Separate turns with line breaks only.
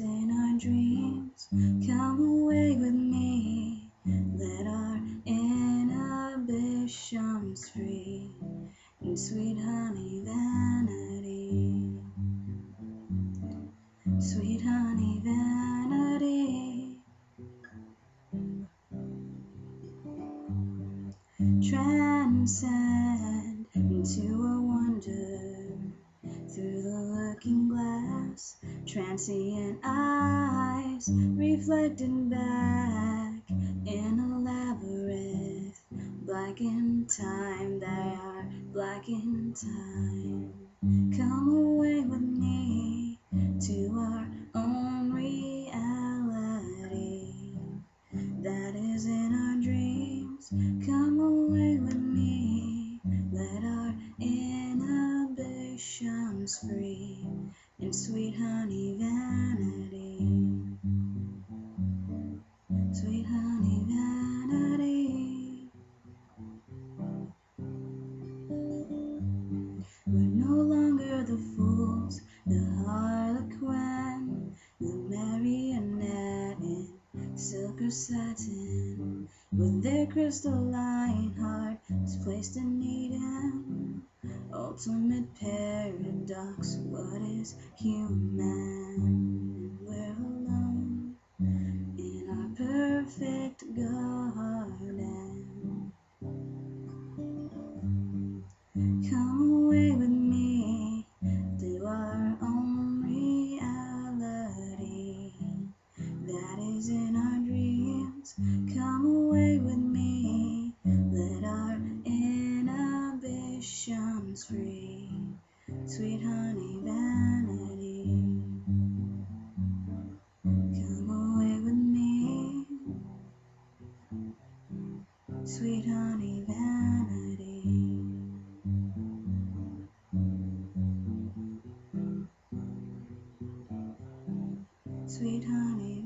in our dreams. Come away with me, let our inhibitions free. In sweet Transcend into a wonder through the looking glass. Transient eyes reflecting back in a labyrinth. Black in time, they are black in time. Inhibitions free in sweet honey vanity. Sweet honey vanity. We're no longer the fools, the harlequin, the marionette in silk or satin, with their crystalline heart placed in Eden. Ultimate paradox, what is human? We're alone Sweet honey vanity. Come away with me, sweet honey vanity. Sweet honey